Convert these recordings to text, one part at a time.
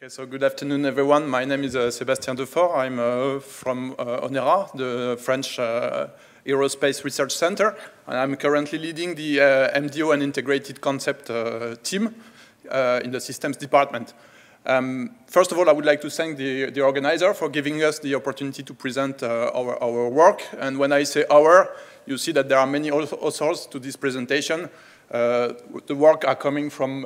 Okay, so good afternoon, everyone. My name is uh, Sébastien Defoort. I'm uh, from uh, ONERA, the French uh, Aerospace Research Center, and I'm currently leading the uh, MDO and Integrated Concept uh, team in the Systems Department. Um, first of all, I would like to thank the, the organizer for giving us the opportunity to present our, our work. And when I say our, you see that there are many authors to this presentation. the work are coming from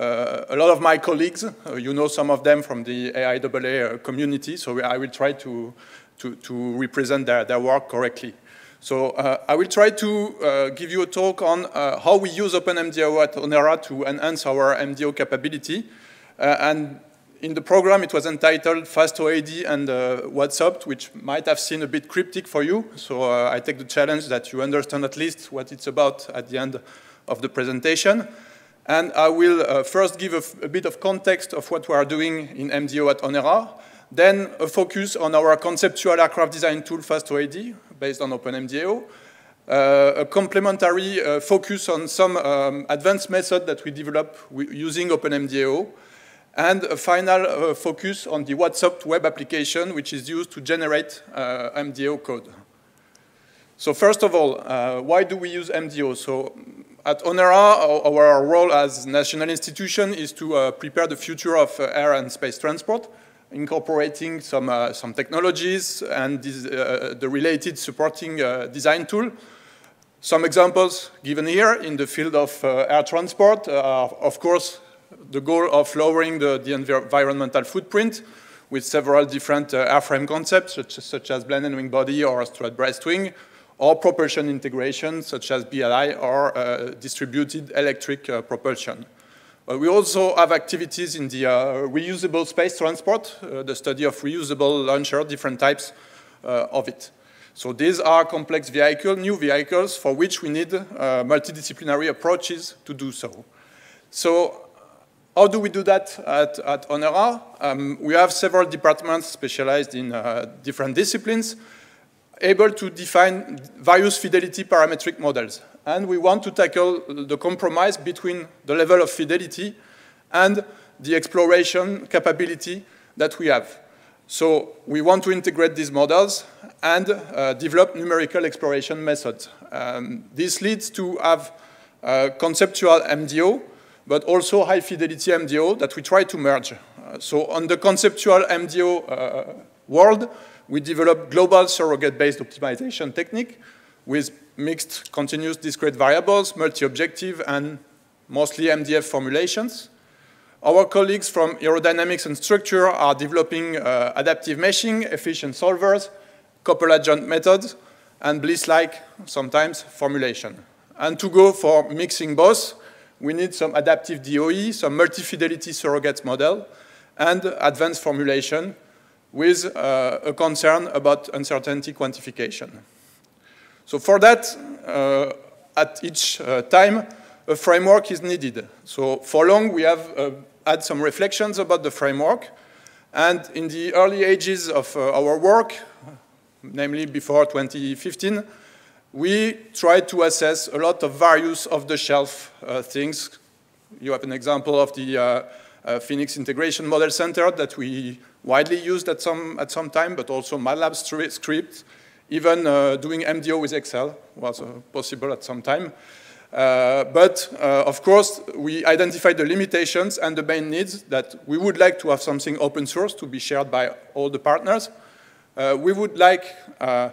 uh, a lot of my colleagues, uh, you know some of them from the AIAA uh, community, so I will try to, to, to represent their, their work correctly. So uh, I will try to uh, give you a talk on uh, how we use OpenMDAO at ONERA to enhance our MDO capability. and in the program, it was entitled FastOAD and WhatsOpt, which might have seemed a bit cryptic for you. So I take the challenge that you understand at least what it's about at the end of the presentation. And I will uh, first give a, a, bit of context of what we are doing in MDO at ONERA, then a focus on our conceptual aircraft design tool, FastOAD, based on OpenMDAO, uh, a complementary uh, focus on some um, advanced method that we develop using OpenMDAO, and a final uh, focus on the WhatsOpt web application, which is used to generate uh, MDO code. So first of all, uh, why do we use MDO? So at ONERA, our role as national institution is to uh, prepare the future of uh, air and space transport, incorporating some, uh, some technologies and this, uh, the related supporting uh, design tool. Some examples given here in the field of uh, air transport are, of course, the goal of lowering the, the environmental footprint with several different airframe concepts, such, such as blended wing body or strut-braced wing, or propulsion integration, such as BLI or uh, distributed electric uh, propulsion. we also have activities in the uh, reusable space transport, uh, the study of reusable launcher, different types uh, of it. So these are complex vehicles, new vehicles, for which we need multidisciplinary approaches to do so. So how do we do that at, at ONERA? Um, we have several departments specialized in different disciplines able to define various fidelity parametric models. And we want to tackle the compromise between the level of fidelity and the exploration capability that we have. So we want to integrate these models and uh, develop numerical exploration methods. Um, this leads to have uh, conceptual MDO, but also high fidelity MDO that we try to merge. Uh, so on the conceptual MDO uh, world, we developed global surrogate-based optimization technique with mixed continuous discrete variables, multi-objective, and mostly MDF formulations. Our colleagues from aerodynamics and structure are developing uh, adaptive meshing, efficient solvers, couple adjoint methods, and Bliss-like, sometimes, formulation. And to go for mixing both, we need some adaptive DOE, some multi-fidelity surrogate model, and advanced formulation with uh, a concern about uncertainty quantification. So for that, uh, at each uh, time, a framework is needed. So for long, we have uh, had some reflections about the framework. And in the early ages of uh, our work, namely before 2015, we tried to assess a lot of various off-the-shelf uh, things. You have an example of the Phoenix Integration Model Center that we widely used at some, at some time, but also MATLAB scripts. Even uh, doing MDO with Excel was uh, possible at some time. Uh, but uh, of course, we identified the limitations and the main needs that we would like to have something open source to be shared by all the partners. Uh, we would like uh,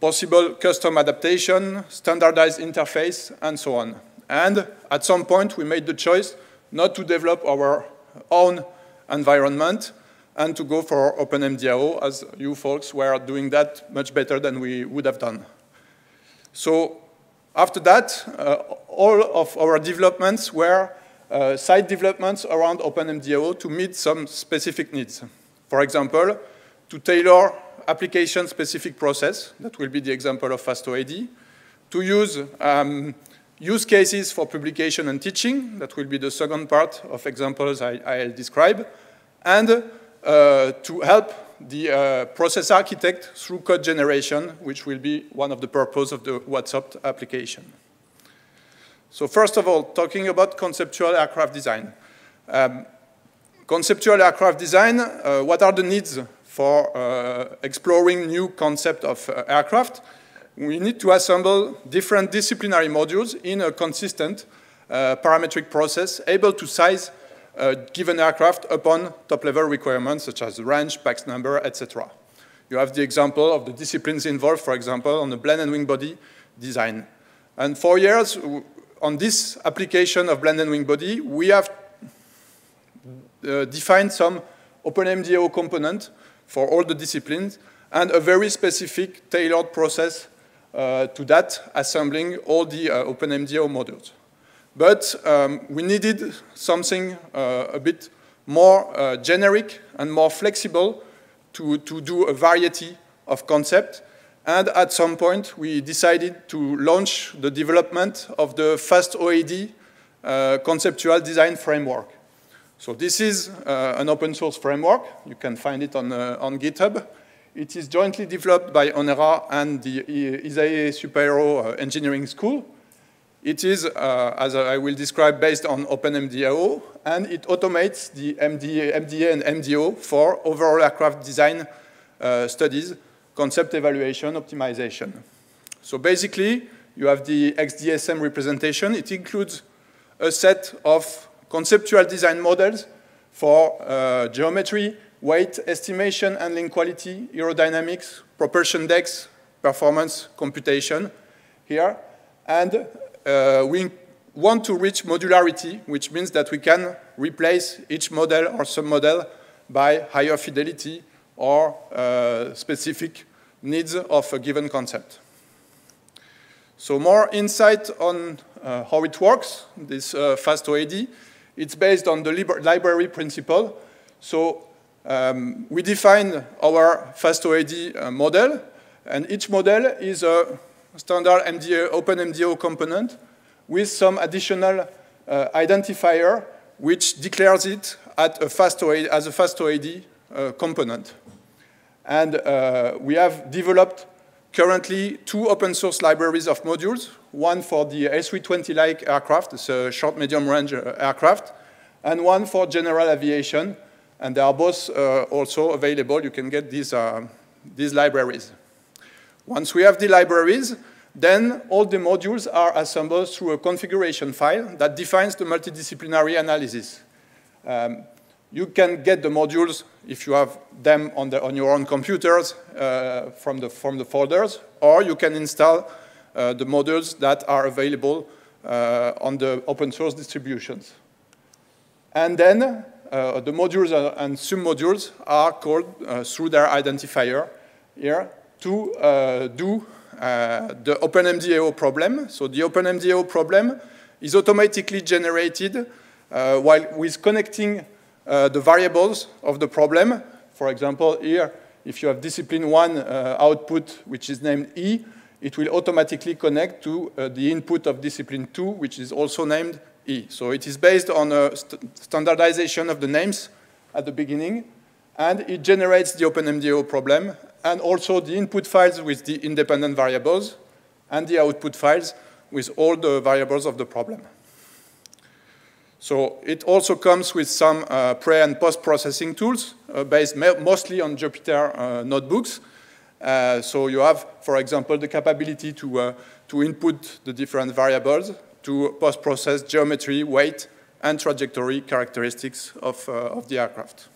possible custom adaptation, standardized interface, and so on. And at some point, we made the choice not to develop our own environment, and to go for OpenMDAO, as you folks were doing that much better than we would have done. So after that, uh, all of our developments were uh, side developments around OpenMDAO to meet some specific needs. For example, to tailor application-specific process, that will be the example of FastOAD, to use um, use cases for publication and teaching, that will be the second part of examples I, will describe, and to help the uh, process architect through code generation, which will be one of the purpose of the WhatsOpt application. So first of all, talking about conceptual aircraft design. Um, conceptual aircraft design, uh, what are the needs for uh, exploring new concept of uh, aircraft? We need to assemble different disciplinary modules in a consistent uh, parametric process, able to size a given aircraft upon top-level requirements such as range, Pax number, etc. You have the example of the disciplines involved, for example, on the blend and wing body design. And for years, on this application of blend and wing body, we have uh, defined some OpenMDAO component for all the disciplines and a very specific tailored process uh, to that, assembling all the uh, OpenMDAO modules. But um, we needed something uh, a bit more uh, generic and more flexible to, to do a variety of concepts. And at some point, we decided to launch the development of the FastOAD uh, conceptual design framework. So this is uh, an open source framework. You can find it on, uh, on GitHub. It is jointly developed by Onera and the Isae SUPAERO uh, Engineering School. It is, uh, as I will describe, based on OpenMDAO, and it automates the MDA, MDA and MDO for overall aircraft design uh, studies, concept evaluation, optimization. So basically, you have the XDSM representation. It includes a set of conceptual design models for uh, geometry, weight estimation, handling quality, aerodynamics, propulsion decks, performance computation here. And we want to reach modularity, which means that we can replace each model or submodel by higher fidelity or uh, specific needs of a given concept. So more insight on uh, how it works, this uh, FastOAD. It's based on the library principle. So um, we define our FastOAD uh, model, and each model is a standard MDA, OpenMDAO component with some additional uh, identifier which declares it at a FastOAD, as a FastOAD uh, component. And uh, we have developed currently two open source libraries of modules, one for the A320-like aircraft, it's a short medium range uh, aircraft, and one for general aviation. And they are both uh, also available. You can get these, uh, these libraries. Once we have the libraries, then all the modules are assembled through a configuration file that defines the multidisciplinary analysis. Um, you can get the modules if you have them on, the, on your own computers uh, from, the, from the folders, or you can install uh, the modules that are available uh, on the open source distributions. And then uh, the modules and submodules are called uh, through their identifier here to uh, do the OpenMDAO problem. So the OpenMDAO problem is automatically generated while with connecting uh, the variables of the problem. For example, here, if you have discipline one uh, output, which is named E, it will automatically connect to uh, the input of discipline two, which is also named E. So it is based on a st standardization of the names at the beginning, and it generates the OpenMDAO problem, and also the input files with the independent variables, and the output files with all the variables of the problem. So it also comes with some uh, pre- and post-processing tools uh, based mostly on Jupyter uh, notebooks. Uh, so you have, for example, the capability to, uh, to input the different variables to post-process geometry, weight, and trajectory characteristics of, uh, of the aircraft.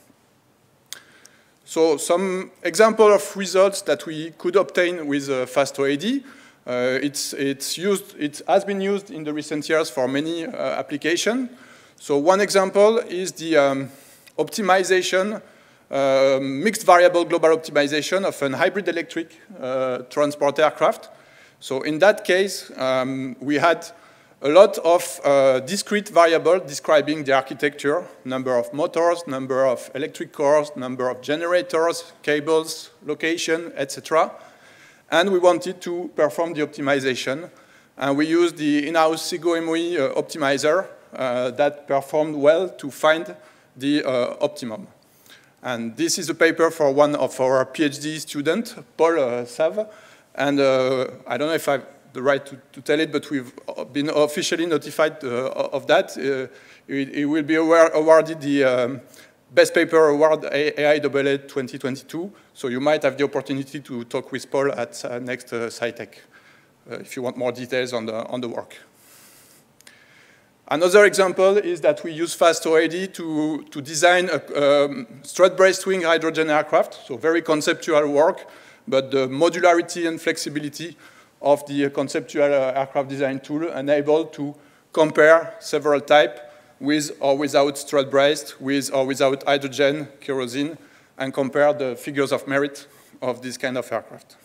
So some example of results that we could obtain with FastOAD. it's, it's used, it has been used in the recent years for many applications. So one example is the um, optimization, uh, mixed variable global optimization of an hybrid electric uh, transport aircraft. So in that case, um, we had a lot of uh, discrete variables describing the architecture, number of motors, number of electric cores, number of generators, cables, location, etc. And we wanted to perform the optimization. And we used the in-house SEGOMOE uh, optimizer uh, that performed well to find the uh, optimum. And this is a paper for one of our PhD students, Paul uh, Save. And I don't know if I have the right to, to, tell it, but we've been officially notified of that. It, he, will be awarded the um, Best Paper Award AIAA 2022. So you might have the opportunity to talk with Paul at uh, next uh, SciTech uh, if you want more details on the, on the work. Another example is that we use FastOAD to, to design a um, strut-braced wing hydrogen aircraft, so very conceptual work, but the modularity and flexibility of the conceptual uh, aircraft design tool enable to compare several types with or without strut braced, with or without hydrogen, kerosene, and compare the figures of merit of this kind of aircraft.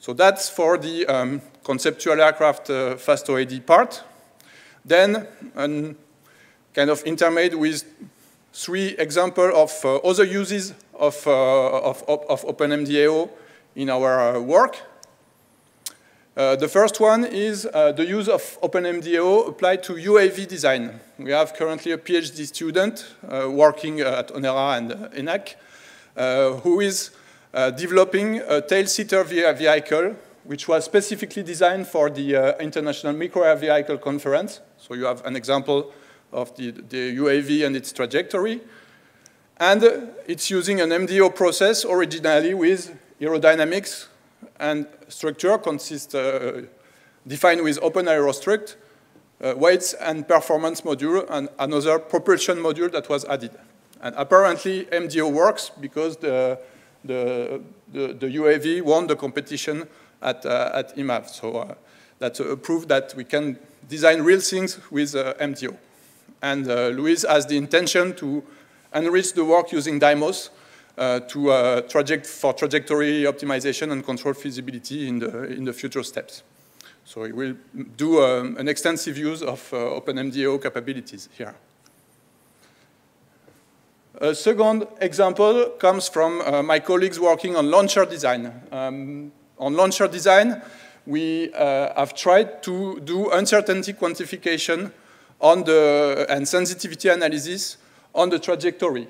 So that's for the um, conceptual aircraft uh, FastOAD part. Then, a kind of intermediate with three examples of uh, other uses of, uh, of, of OpenMDAO in our uh, work. Uh, the first one is uh, the use of OpenMDAO applied to UAV design. We have currently a PhD student uh, working at Onera and ENAC uh, who is uh, developing a tail-seater vehicle which was specifically designed for the uh, International Micro-Air Vehicle Conference. So you have an example of the, the UAV and its trajectory. And it's using an MDO process originally with aerodynamics and structure consists uh, defined with OpenAeroStruct, uh, weights and performance module, and another propulsion module that was added. And apparently MDO works because the, the, the, the UAV won the competition at, uh, at IMAV. So uh, that's a proof that we can design real things with uh, MDO. And uh, Luis has the intention to enrich the work using Dymos uh, to uh, traject for trajectory optimization and control feasibility in the, in the future steps. So we will do um, an extensive use of uh, OpenMDAO capabilities here. A second example comes from uh, my colleagues working on launcher design. Um, on launcher design, we uh, have tried to do uncertainty quantification on the, and sensitivity analysis on the trajectory.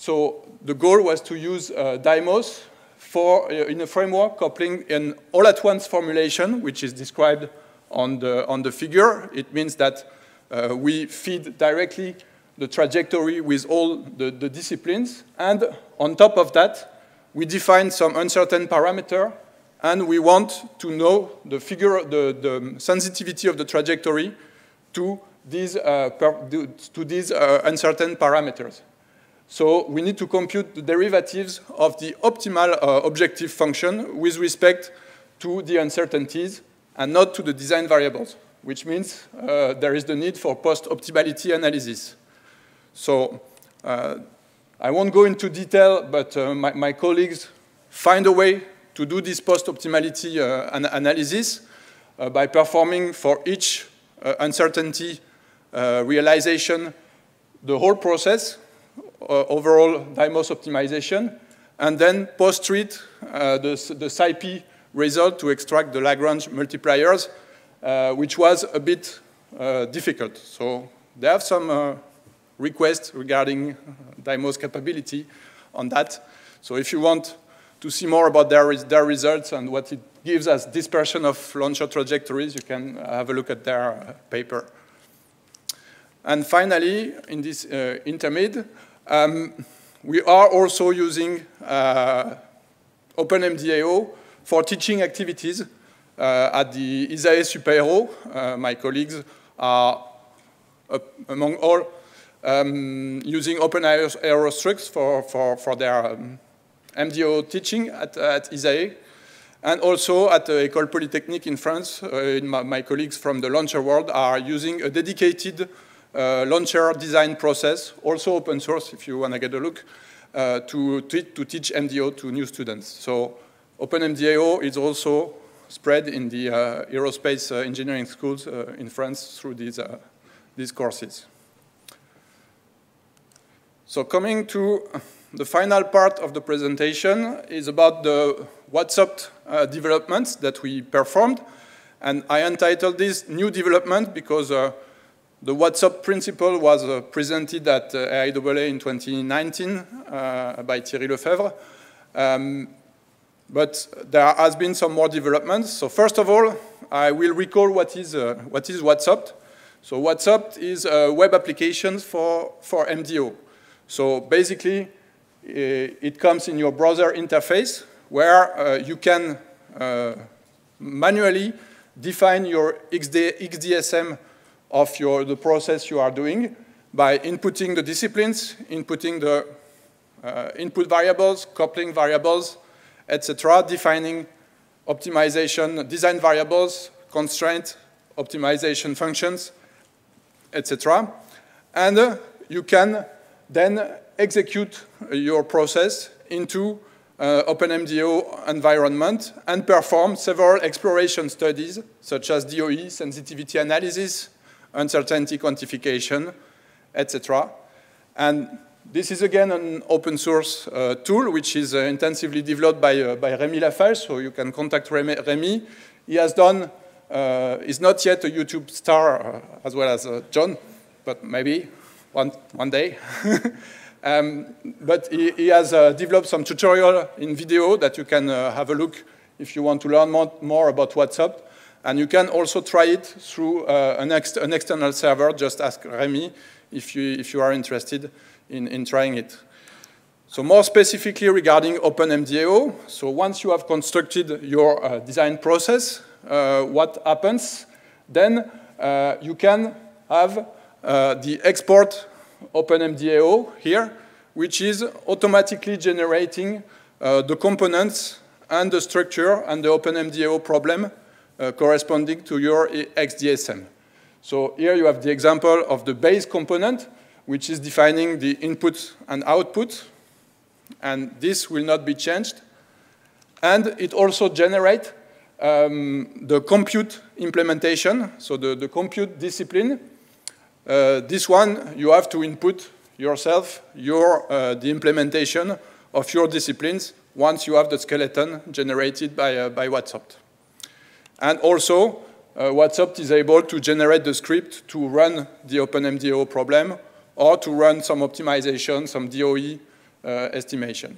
So the goal was to use uh, Dymos for, uh, in a framework coupling an all-at-once formulation, which is described on the, on the figure. It means that uh, we feed directly the trajectory with all the, the, disciplines. And on top of that, we define some uncertain parameter, and we want to know the figure, the, the sensitivity of the trajectory to these, uh, per, to these uh, uncertain parameters. So we need to compute the derivatives of the optimal uh, objective function with respect to the uncertainties and not to the design variables, which means uh, there is the need for post-optimality analysis. So uh, I won't go into detail, but uh, my, my, colleagues find a way to do this post-optimality uh, an analysis uh, by performing for each uncertainty realization the whole process overall Dymos optimization, and then post-treat uh, the, the SciPy result to extract the Lagrange multipliers, uh, which was a bit difficult. So they have some requests regarding Dymos capability on that. So if you want to see more about their, their results and what it gives as dispersion of launcher trajectories, you can have a look at their uh, paper. And finally, in this uh, intermediate, um, we are also using uh, OpenMDAO for teaching activities uh, at the ISAE Super Uh, my colleagues are, uh, among all, um, using OpenAeroStructs for, for, for their um, MDO teaching at, at ISAE. And also at the École Polytechnique in France, uh, my, my, colleagues from the launcher world are using a dedicated launcher design process, also open source if you want to get a look, uh, to, to teach MDO to new students. So OpenMDAO is also spread in the uh, aerospace uh, engineering schools uh, in France through these, uh, these courses. So coming to the final part of the presentation is about the WhatsOpt developments that we performed. And I entitled this New Development because the WhatsOpt principle was uh, presented at uh, AIAA in 2019 uh, by Thierry Lefebvre. Um, but there has been some more developments. So first of all, I will recall what is, uh, what is WhatsOpt. So WhatsOpt is a web application for, for MDO. So basically, it comes in your browser interface where uh, you can uh, manually define your XD, XDSM of your, the process you are doing by inputting the disciplines, inputting the uh, input variables, coupling variables, etc., defining optimization, design variables, constraint, optimization functions, etc. And uh, you can then execute your process into uh, OpenMDAO environment and perform several exploration studies, such as DOE, sensitivity analysis, uncertainty quantification, etc. And this is again an open source uh, tool which is uh, intensively developed by, uh, by Rémi Lafage, so you can contact Rémi. He has done, uh, is not yet a YouTube star uh, as well as uh, John, but maybe one, one day. um, but he, he has developed some tutorial in video that you can have a look if you want to learn more, more about WhatsOpt. And you can also try it through an, ex an external server, just ask Rémi if you, if you are interested in, in trying it. So more specifically regarding OpenMDAO, so once you have constructed your uh, design process, uh, what happens? Then uh, you can have uh, the export OpenMDAO here, which is automatically generating uh, the components and the structure and the OpenMDAO problem uh, corresponding to your XDSM. So here you have the example of the base component, which is defining the input and output, and this will not be changed. And it also generates um, the compute implementation, so the, the compute discipline. Uh, this one, you have to input yourself your, uh, the implementation of your disciplines once you have the skeleton generated by, uh, by WhatsOpt. And also, uh, WhatsOpt is able to generate the script to run the OpenMDAO problem or to run some optimization, some DOE uh, estimation.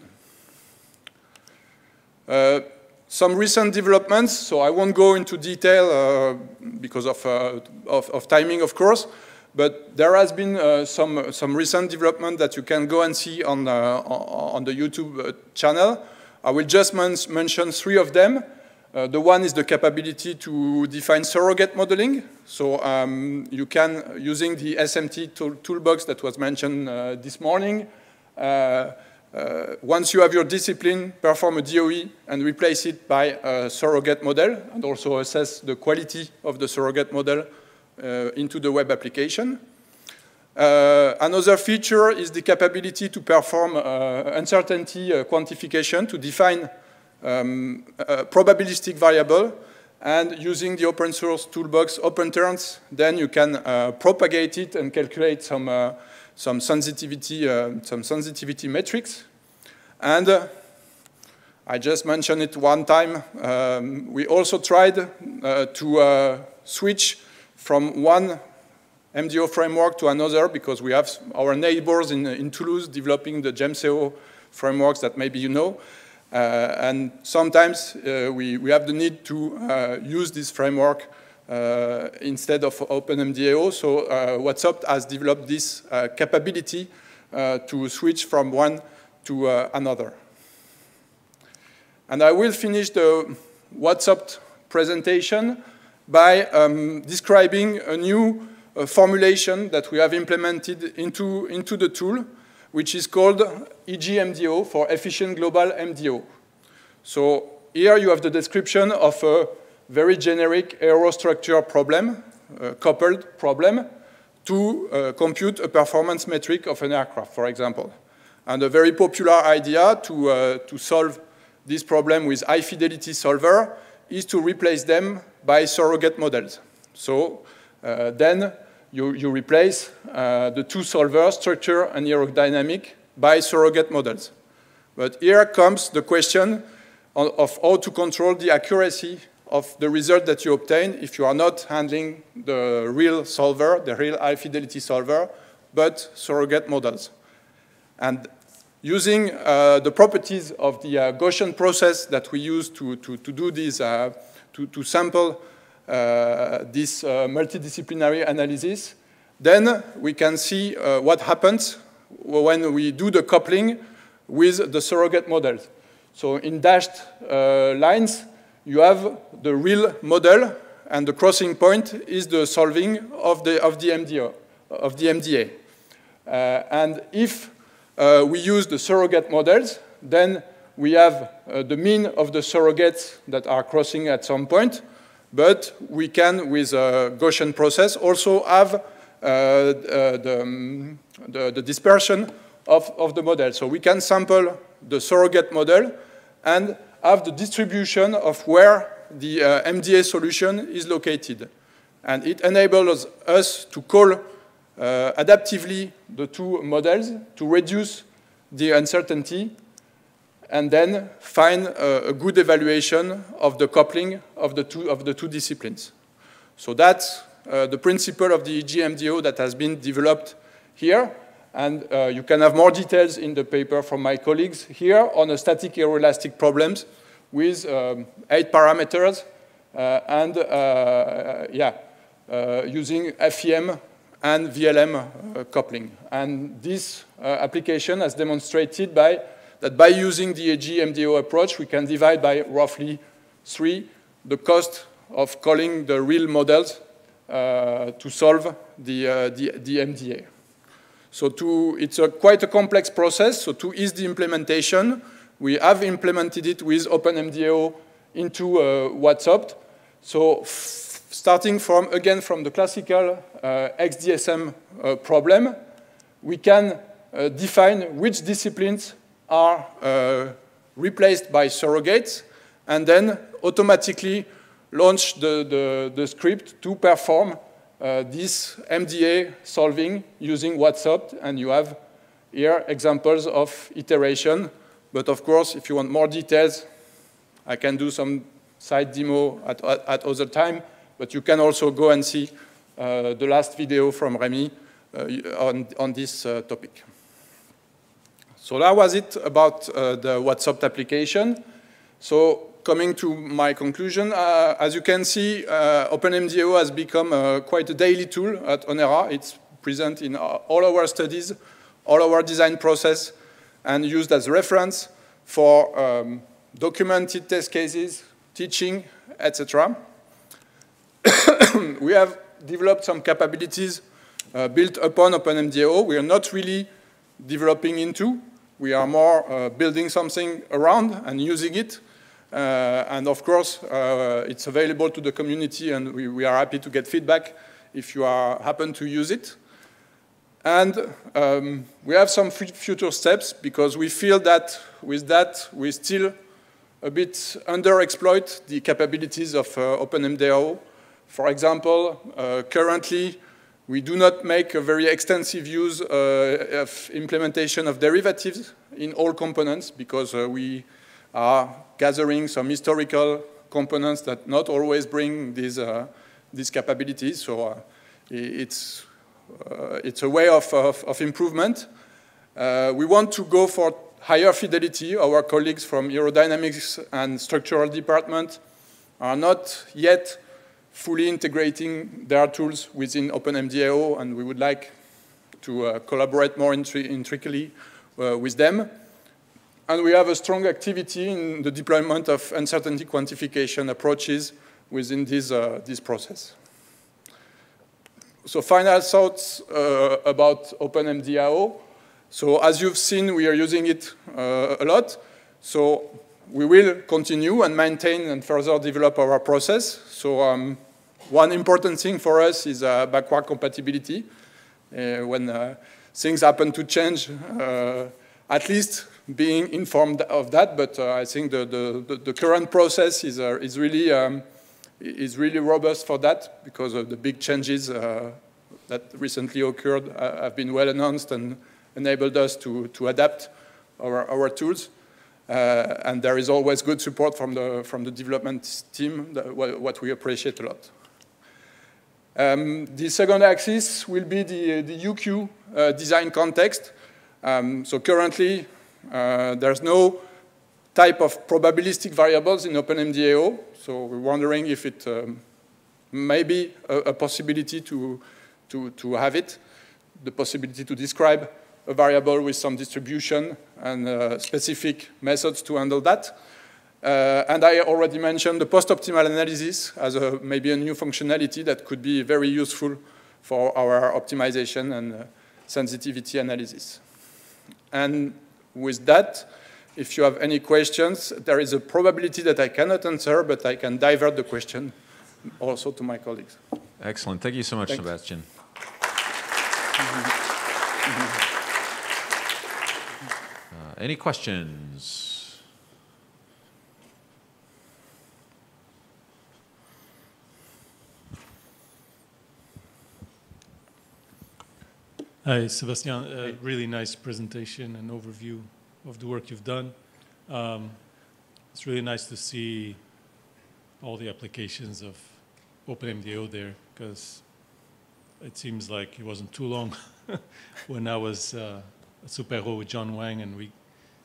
Uh, some recent developments, so I won't go into detail uh, because of, uh, of, of, timing, of course, but there has been uh, some, some recent development that you can go and see on, on the YouTube channel. I will just mention three of them. Uh, the one is the capability to define surrogate modeling. So um, you can, using the SMT tool toolbox that was mentioned uh, this morning, uh, uh, once you have your discipline, perform a DOE and replace it by a surrogate model, and also assess the quality of the surrogate model uh, into the web application. Uh, another feature is the capability to perform uncertainty quantification to define um, probabilistic variable and using the open source toolbox OpenTurns, then you can uh, propagate it and calculate some, uh, some, sensitivity, uh, some sensitivity metrics. And uh, I just mentioned it one time. Um, we also tried uh, to uh, switch from one MDO framework to another because we have our neighbors in, in Toulouse developing the GEMSEO frameworks that maybe you know. Uh, and sometimes uh, we, we have the need to uh, use this framework instead of OpenMDAO. So WhatsOpt has developed this capability to switch from one to another. And I will finish the WhatsOpt presentation by um, describing a new uh, formulation that we have implemented into, into the tool which is called EGMDO for Efficient Global MDO. So here you have the description of a very generic aerostructure problem, coupled problem, to uh, compute a performance metric of an aircraft, for example. And a very popular idea to, uh, to solve this problem with high fidelity solver is to replace them by surrogate models. So uh, then you, you replace uh, the two solvers, structure and aerodynamic, by surrogate models. But here comes the question of, how to control the accuracy of the result that you obtain if you are not handling the real solver, the real high fidelity solver, but surrogate models. And using uh, the properties of the uh, Gaussian process that we use to, to, to do this, uh, to, to sample this uh, multidisciplinary analysis, then we can see uh, what happens when we do the coupling with the surrogate models. So in dashed uh, lines, you have the real model, and the crossing point is the solving of the, of the, MDO, of the MDA. Uh, and if uh, we use the surrogate models, then we have uh, the mean of the surrogates that are crossing at some point, but we can, with a Gaussian process, also have uh, the, um, the, the, dispersion of, of the model. So we can sample the surrogate model and have the distribution of where the uh, MDA solution is located. And it enables us to call uh, adaptively the two models to reduce the uncertainty and then find a, a, good evaluation of the coupling of the two, of the two disciplines. So that's uh, the principle of the EGMDO that has been developed here. And uh, you can have more details in the paper from my colleagues here on a static aeroelastic problems with um, eight parameters uh, and, uh, yeah, uh, using FEM and VLM coupling. And this application has demonstrated by that by using the EGMDO approach, we can divide by roughly three the cost of calling the real models uh, to solve the, uh, the, the, MDA. So to, it's a quite a complex process, so to ease the implementation, we have implemented it with OpenMDAO into uh, WhatsOpt. So starting from, again, from the classical uh, XDSM uh, problem, we can uh, define which disciplines are uh, replaced by surrogates and then automatically launch the, the, the script to perform uh, this MDA solving using WhatsOpt. and you have here examples of iteration. But of course, if you want more details, I can do some side demo at, at, at other time, but you can also go and see uh, the last video from Rémi uh, on, on this uh, topic. So that was it about uh, the WhatsOpt application. So coming to my conclusion, uh, as you can see, uh, OpenMDAO has become uh, quite a daily tool at Onera. It's present in all our studies, all our design process, and used as reference for um, documented test cases, teaching, etc. we have developed some capabilities uh, built upon OpenMDAO. We are not really developing into, we are more uh, building something around and using it. Uh, and of course, uh, it's available to the community and we, we, are happy to get feedback if you are, happen to use it. And um, we have some future steps because we feel that with that, we still a bit underexploit the capabilities of uh, OpenMDAO. For example, uh, currently, we do not make a very extensive use uh, of implementation of derivatives in all components because uh, we are gathering some historical components that not always bring these, uh, these capabilities. So it's, it's a way of, of, of improvement. We want to go for higher fidelity. Our colleagues from aerodynamics and structural department are not yet fully integrating their tools within OpenMDAO, and we would like to uh, collaborate more intricately uh, with them. And we have a strong activity in the deployment of uncertainty quantification approaches within this, uh, this process. So final thoughts uh, about OpenMDAO. So as you've seen, we are using it uh, a lot. So we will continue and maintain and further develop our process. So um, one important thing for us is uh, backward compatibility. Uh, when uh, things happen to change, uh, at least being informed of that, but uh, I think the, the, the, current process is, is, really, um, is really robust for that because of the big changes that recently occurred have been well announced and enabled us to, to adapt our, our tools. Uh, and there is always good support from the, from the development team, what we appreciate a lot. Um, the second axis will be the, the UQ uh, design context. Um, so currently, uh, there's no type of probabilistic variables in OpenMDAO, so we're wondering if it um, may be a, a possibility to, to, to have it, the possibility to describe a variable with some distribution and uh, specific methods to handle that. Uh, and I already mentioned the post-optimal analysis as a, maybe a new functionality that could be very useful for our optimization and uh, sensitivity analysis. And with that, if you have any questions, there is a probability that I cannot answer, but I can divert the question also to my colleagues. Excellent. Thank you so much, Thanks. Sebastian. any questions? Hi, Sebastian. Uh, really nice presentation and overview of the work you've done. Um, it's really nice to see all the applications of OpenMDAO there because it seems like it wasn't too long when I was uh, at SUPAERO with John Hwang and we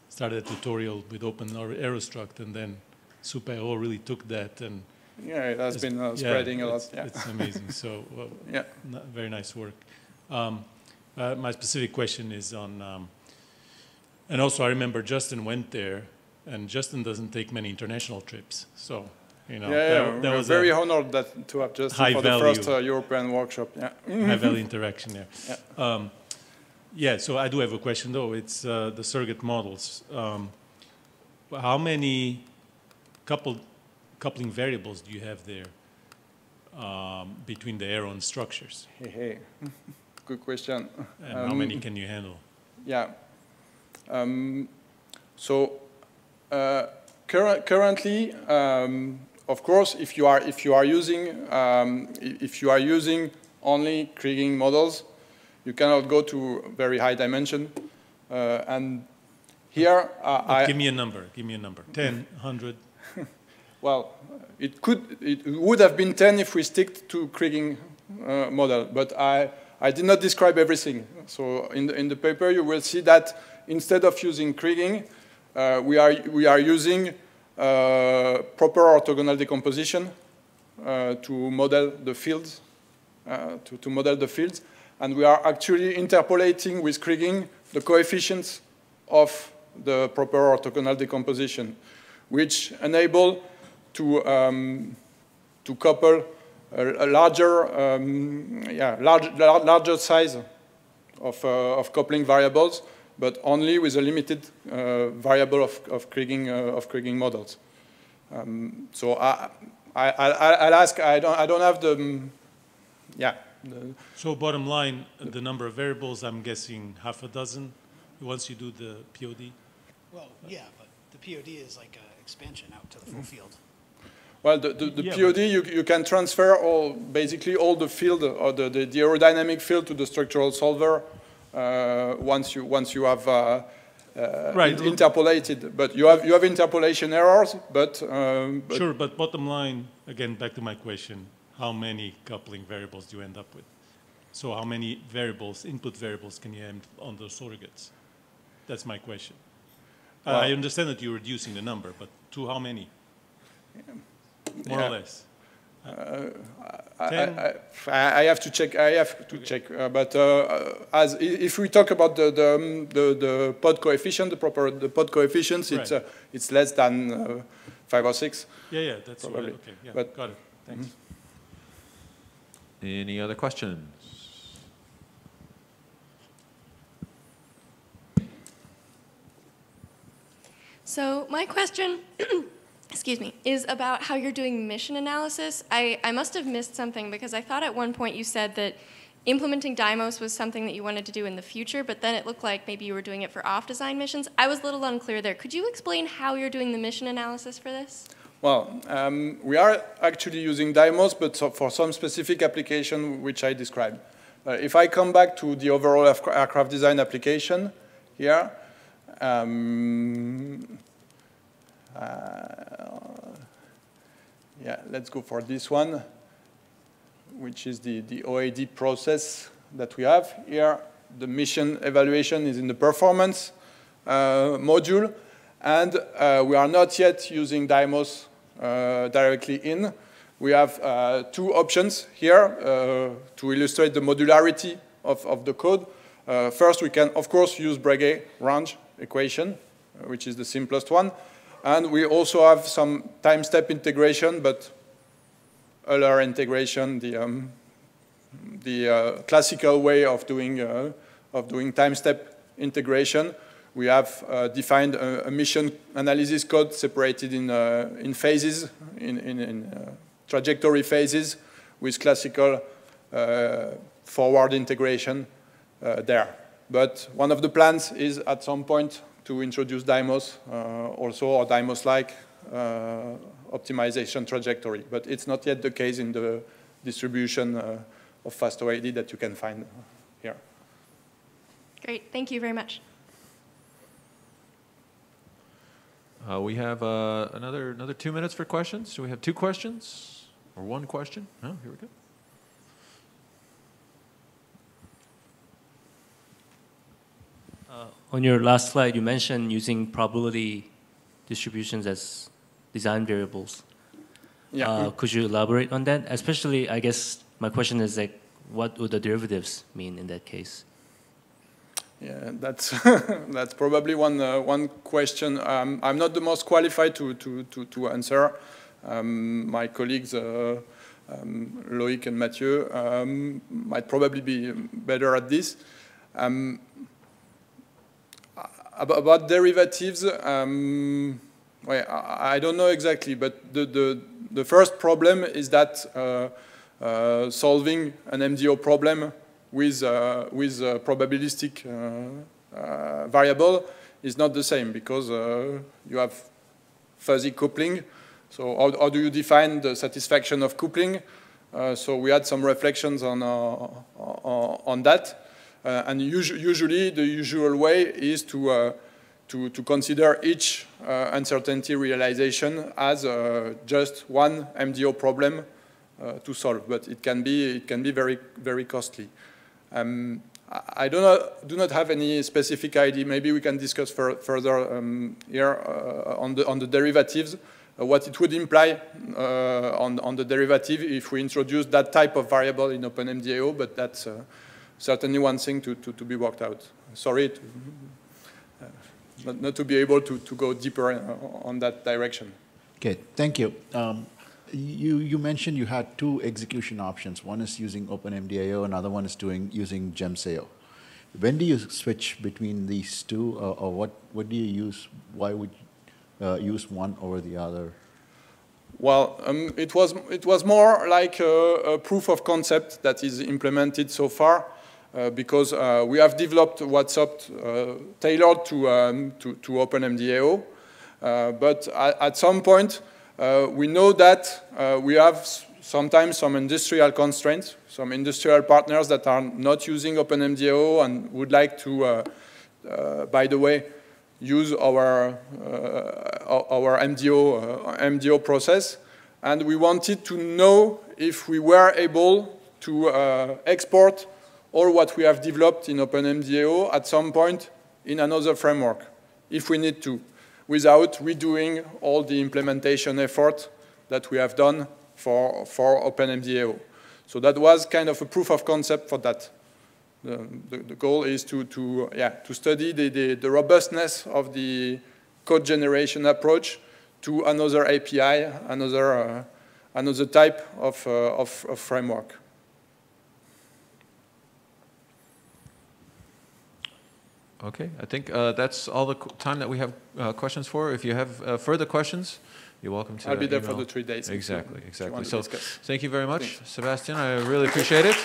started a tutorial with OpenAeroStruct and then SUPAERO really took that and yeah, it has been uh, spreading yeah, a lot. Yeah. It's amazing. So well, yeah, very nice work. Um, uh, my specific question is on, um, and also I remember Justin went there, and Justin doesn't take many international trips, so you know, yeah, that, that was very honored that to have just for the first uh, European workshop. Yeah, high value interaction there. Yeah. Um, yeah. So I do have a question though. It's uh, the surrogate models. Um, how many coupled coupling variables do you have there um, between the aeron structures? Hey, hey. good question. And how many um, can you handle? Yeah. Um, so uh, cur currently, um, of course, if you are if you are using um, if you are using only Kriging models, you cannot go to very high dimension. Uh, and here, uh, I give me a number. Give me a number. 10, 100. well, it could it would have been 10 if we stick to Kriging uh, model, but I I did not describe everything. So in the in the paper, you will see that instead of using Kriging, uh, we are we are using uh, proper orthogonal decomposition uh, to model the fields, uh, to, to model the fields. And we are actually interpolating with Kriging the coefficients of the proper orthogonal decomposition, which enable to, um, to couple a, a larger, um, yeah, large, larger size of, uh, of coupling variables but only with a limited uh, variable of, of, Kriging, uh, of Kriging models. Um, so I, I, I, will ask, I don't, I don't have the, yeah. The, so bottom line, the number of variables, I'm guessing half a dozen once you do the POD? Well, yeah, but the POD is like an expansion out to the full field. Well, the, the, the yeah, POD, you, you can transfer all, basically all the field, or the, the, the aerodynamic field to the structural solver uh, once you once you have uh, uh, right. interpolated. But you have you have interpolation errors. But, um, but sure. But bottom line, again, back to my question: How many coupling variables do you end up with? So how many variables, input variables, can you have on those surrogates? That's my question. Well, I understand that you're reducing the number, but to how many? More yeah. or less. Uh, I, I, I, have to check. I have to check. Uh, but uh, as if we talk about the the, um, the, the pod coefficient, the proper the pod coefficients, right. it's it's less than five or six. Yeah, yeah, that's probably. Right. Okay, yeah, but, got it. Thanks. Mm -hmm. Any other questions? So my question excuse me, is about how you're doing mission analysis. I, I must have missed something because I thought at one point you said that implementing Dymos was something that you wanted to do in the future, but then it looked like maybe you were doing it for off-design missions. I was a little unclear there. Could you explain how you're doing the mission analysis for this? Well, um, we are actually using Dymos, but for some specific application which I described. Uh, if I come back to the overall aircraft design application here, um, uh, yeah, let's go for this one, which is the, the OAD process that we have here. The mission evaluation is in the performance uh, module, and uh, we are not yet using Dymos uh, directly in. We have uh, two options here uh, to illustrate the modularity of, of the code. Uh, first, we can, of course, use Breguet range equation, uh, which is the simplest one. And we also have some time step integration, but Euler integration, the, um, the classical way of doing, of doing time step integration. We have uh, defined a, a, mission analysis code separated in, uh, in phases, in, in, in uh, trajectory phases, with classical uh, forward integration there. But one of the plans is at some point to introduce DYMOS also, or Dymos-like optimization trajectory. But it's not yet the case in the distribution uh, of FastOAD that you can find here. Great, thank you very much. Uh, we have uh, another another two minutes for questions. Do we have two questions or one question? Oh, here we go. Uh, on your last slide, you mentioned using probability distributions as design variables. Yeah. Uh, could you elaborate on that? Especially, I guess my question is like, what would the derivatives mean in that case? Yeah, that's that's probably one uh, one question. Um, I'm not the most qualified to to to, to answer. Um, my colleagues uh, um, Loic and Mathieu um, might probably be better at this. Um, about, about, derivatives, um, well, I, I, don't know exactly, but the the the first problem is that uh, uh, solving an MDO problem with, uh, with a probabilistic uh, variable is not the same because you have fuzzy coupling. So how, how, do you define the satisfaction of coupling? so we had some reflections on, on that. and usually the usual way is to to, to, consider each uh, uncertainty realization as uh, just one MDO problem uh, to solve, but it can be, it can be very, very costly. Um, I do not, do not have any specific idea. Maybe we can discuss further um, here uh, on, the, on the derivatives, uh, what it would imply uh, on, on the derivative if we introduce that type of variable in OpenMDAO, but that's uh, certainly one thing to, to, to, be worked out. Sorry to, uh, not, not, to be able to, to go deeper on that direction. Okay, thank you. Um, you, you mentioned you had two execution options. One is using OpenMDAO, another one is doing using Gemseo. When do you switch between these two, uh, or what, what do you use? Why would you uh, use one over the other? Well, um, it, was, it was more like a, a, proof of concept that is implemented so far, uh, because uh, we have developed WhatsOpt uh, tailored to, um, to, to OpenMDAO, uh, but at, at some point, we know that uh, we have sometimes some industrial constraints, some industrial partners that are not using OpenMDAO and would like to, uh, uh by the way, use our, uh, our MDO, MDO process. And we wanted to know if we were able to export all what we have developed in OpenMDAO at some point in another framework, if we need to without redoing all the implementation effort that we have done for, for OpenMDAO. So that was kind of a proof of concept for that. The, the, the goal is to, to, yeah, to study the, the, the, robustness of the code generation approach to another API, another, uh, another type of, uh, of, of framework. Okay, I think uh, that's all the time that we have uh, questions for. If you have uh, further questions, you're welcome to. I'll be there email. for the three days. Exactly, exactly. So, thank you very much. Sebastien. I really appreciate it.